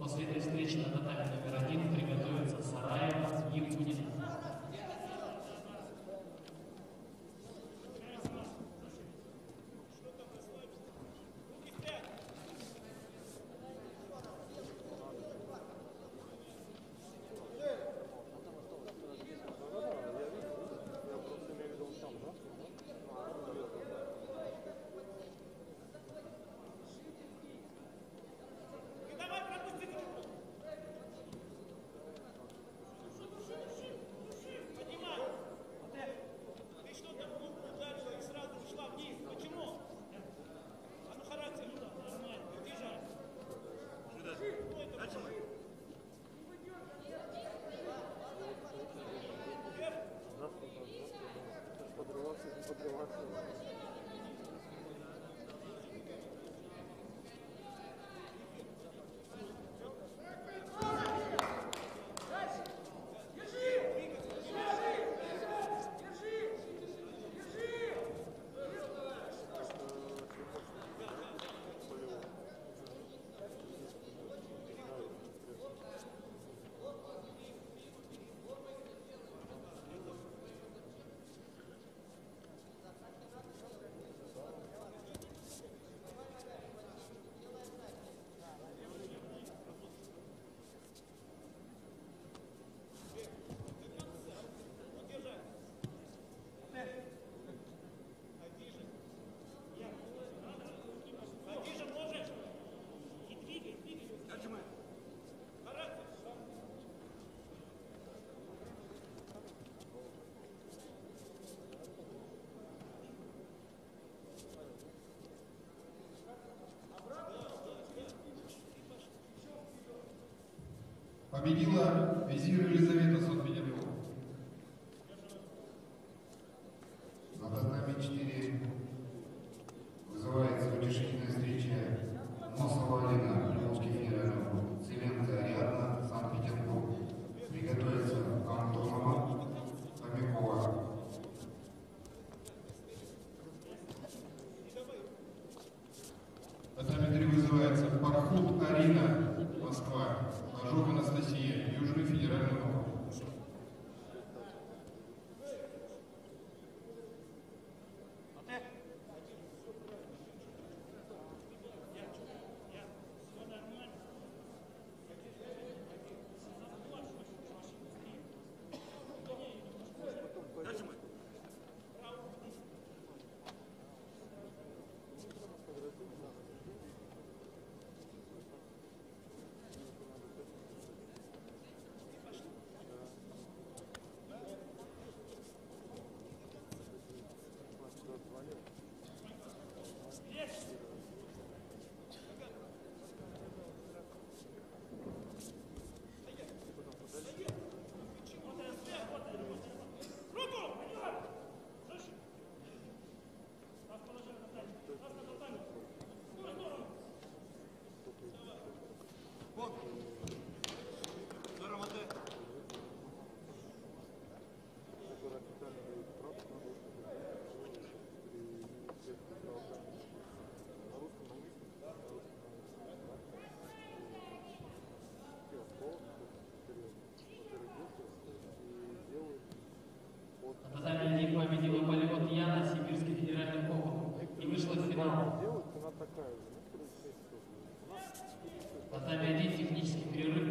После этой встречи на татами номер один приготовится Сараева Евгунина. победила визирь Елизавета София. Вот нами один технический перерыв.